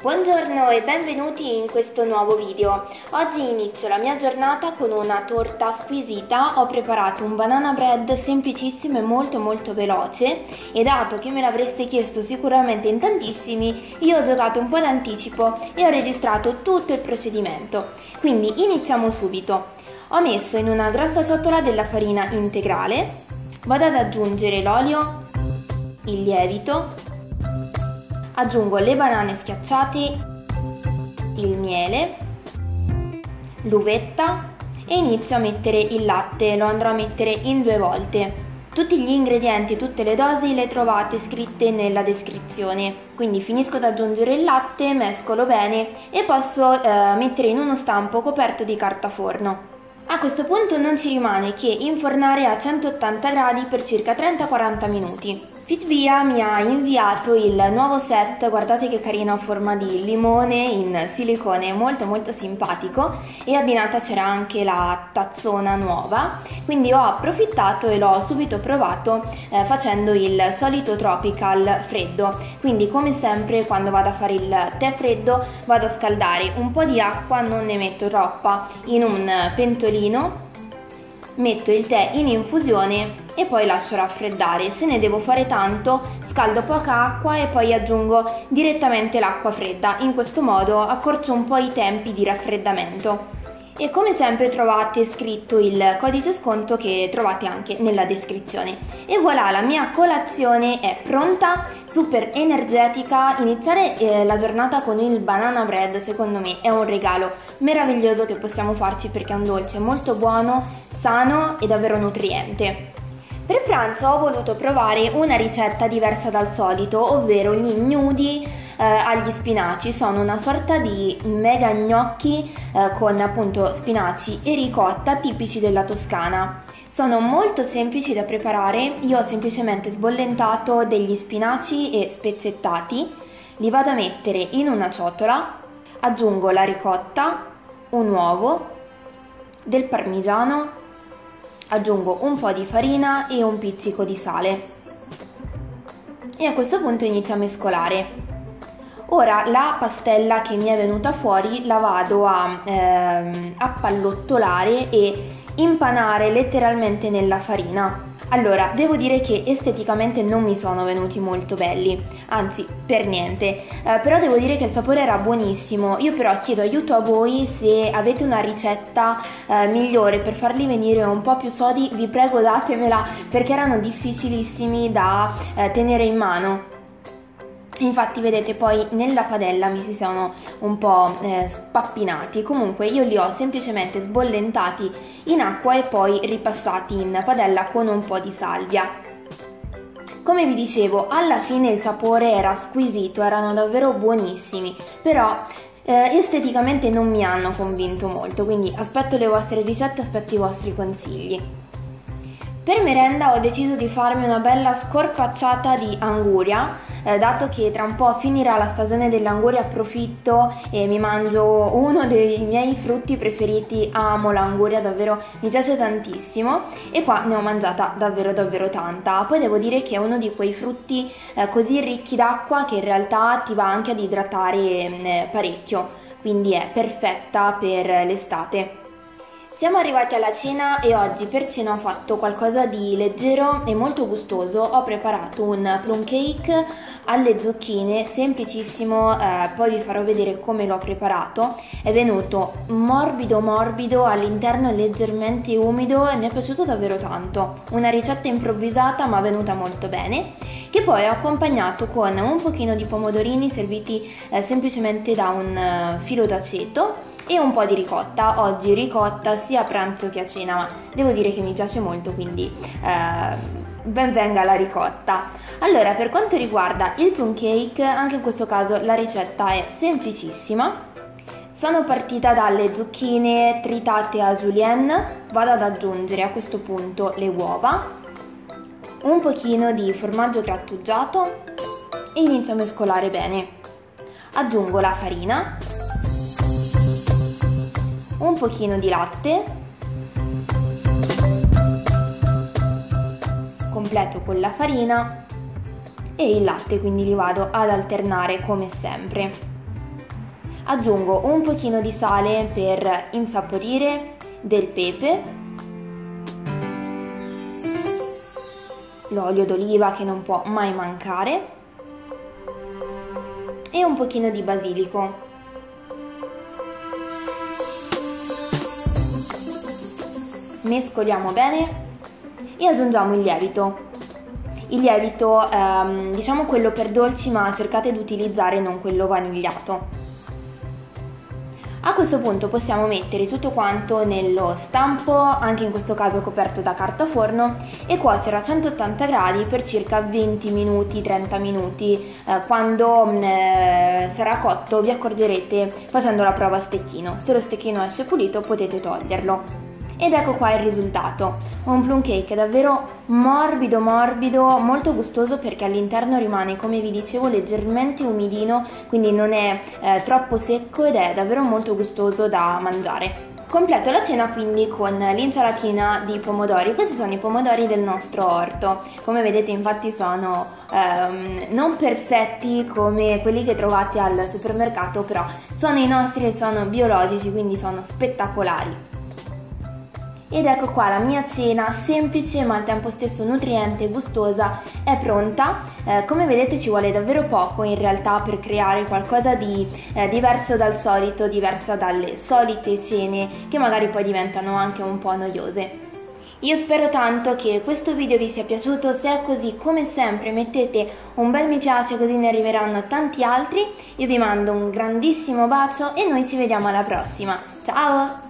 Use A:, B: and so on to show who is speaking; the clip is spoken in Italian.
A: Buongiorno e benvenuti in questo nuovo video. Oggi inizio la mia giornata con una torta squisita. Ho preparato un banana bread semplicissimo e molto molto veloce e dato che me l'avreste chiesto sicuramente in tantissimi, io ho giocato un po' d'anticipo e ho registrato tutto il procedimento. Quindi iniziamo subito. Ho messo in una grossa ciotola della farina integrale, vado ad aggiungere l'olio, il lievito, aggiungo le banane schiacciate, il miele, l'uvetta e inizio a mettere il latte, lo andrò a mettere in due volte. Tutti gli ingredienti, tutte le dosi le trovate scritte nella descrizione, quindi finisco ad aggiungere il latte, mescolo bene e posso eh, mettere in uno stampo coperto di carta forno. A questo punto non ci rimane che infornare a 180 gradi per circa 30-40 minuti. Fitvia mi ha inviato il nuovo set, guardate che carino a forma di limone in silicone, molto molto simpatico. E abbinata c'era anche la tazzona nuova, quindi ho approfittato e l'ho subito provato eh, facendo il solito tropical freddo, quindi come sempre quando vado a fare il tè freddo vado a scaldare. Un po' di acqua, non ne metto troppa, in un pentolino metto il tè in infusione e poi lascio raffreddare. Se ne devo fare tanto, scaldo poca acqua e poi aggiungo direttamente l'acqua fredda. In questo modo accorcio un po' i tempi di raffreddamento. E come sempre trovate scritto il codice sconto che trovate anche nella descrizione. E voilà, la mia colazione è pronta, super energetica. Iniziare eh, la giornata con il banana bread secondo me è un regalo meraviglioso che possiamo farci perché è un dolce molto buono, sano e davvero nutriente. Per pranzo ho voluto provare una ricetta diversa dal solito, ovvero gli gnudi eh, agli spinaci. Sono una sorta di mega gnocchi eh, con appunto spinaci e ricotta tipici della Toscana. Sono molto semplici da preparare, io ho semplicemente sbollentato degli spinaci e spezzettati, li vado a mettere in una ciotola, aggiungo la ricotta, un uovo, del parmigiano aggiungo un po' di farina e un pizzico di sale e a questo punto inizio a mescolare. Ora la pastella che mi è venuta fuori la vado a ehm, appallottolare e impanare letteralmente nella farina. Allora, devo dire che esteticamente non mi sono venuti molto belli, anzi per niente, eh, però devo dire che il sapore era buonissimo. Io però chiedo aiuto a voi se avete una ricetta eh, migliore per farli venire un po' più sodi, vi prego datemela perché erano difficilissimi da eh, tenere in mano. Infatti vedete poi nella padella mi si sono un po' eh, spappinati, comunque io li ho semplicemente sbollentati in acqua e poi ripassati in padella con un po' di salvia. Come vi dicevo, alla fine il sapore era squisito, erano davvero buonissimi, però eh, esteticamente non mi hanno convinto molto, quindi aspetto le vostre ricette, aspetto i vostri consigli. Per merenda ho deciso di farmi una bella scorpacciata di anguria, eh, dato che tra un po' finirà la stagione dell'anguria approfitto e mi mangio uno dei miei frutti preferiti, amo l'anguria, davvero mi piace tantissimo e qua ne ho mangiata davvero davvero tanta. Poi devo dire che è uno di quei frutti eh, così ricchi d'acqua che in realtà ti va anche ad idratare eh, parecchio, quindi è perfetta per l'estate. Siamo arrivati alla cena e oggi per cena ho fatto qualcosa di leggero e molto gustoso. Ho preparato un plum cake alle zucchine, semplicissimo, eh, poi vi farò vedere come l'ho preparato. È venuto morbido morbido, all'interno leggermente umido e mi è piaciuto davvero tanto. Una ricetta improvvisata ma venuta molto bene che poi ho accompagnato con un pochino di pomodorini serviti eh, semplicemente da un uh, filo d'aceto e un po' di ricotta. Oggi ricotta sia a pranzo che a cena, ma devo dire che mi piace molto, quindi eh, ben venga la ricotta. Allora, per quanto riguarda il plum cake, anche in questo caso la ricetta è semplicissima. Sono partita dalle zucchine tritate a julienne, vado ad aggiungere a questo punto le uova, un pochino di formaggio grattugiato e inizio a mescolare bene. Aggiungo la farina un pochino di latte, completo con la farina e il latte, quindi li vado ad alternare come sempre. aggiungo un pochino di sale per insaporire, del pepe, l'olio d'oliva che non può mai mancare e un pochino di basilico. Mescoliamo bene e aggiungiamo il lievito. Il lievito, ehm, diciamo quello per dolci, ma cercate di utilizzare non quello vanigliato. A questo punto possiamo mettere tutto quanto nello stampo, anche in questo caso coperto da carta forno, e cuocere a 180 gradi per circa 20 minuti, 30 minuti. Eh, quando mm, eh, sarà cotto vi accorgerete facendo la prova a stecchino. Se lo stecchino esce pulito potete toglierlo. Ed ecco qua il risultato, un plum cake davvero morbido morbido, molto gustoso perché all'interno rimane come vi dicevo leggermente umidino, quindi non è eh, troppo secco ed è davvero molto gustoso da mangiare. Completo la cena quindi con l'insalatina di pomodori, questi sono i pomodori del nostro orto, come vedete infatti sono ehm, non perfetti come quelli che trovate al supermercato, però sono i nostri e sono biologici, quindi sono spettacolari. Ed ecco qua la mia cena semplice ma al tempo stesso nutriente e gustosa è pronta. Eh, come vedete ci vuole davvero poco in realtà per creare qualcosa di eh, diverso dal solito, diversa dalle solite cene che magari poi diventano anche un po' noiose. Io spero tanto che questo video vi sia piaciuto, se è così come sempre mettete un bel mi piace così ne arriveranno tanti altri, io vi mando un grandissimo bacio e noi ci vediamo alla prossima, ciao!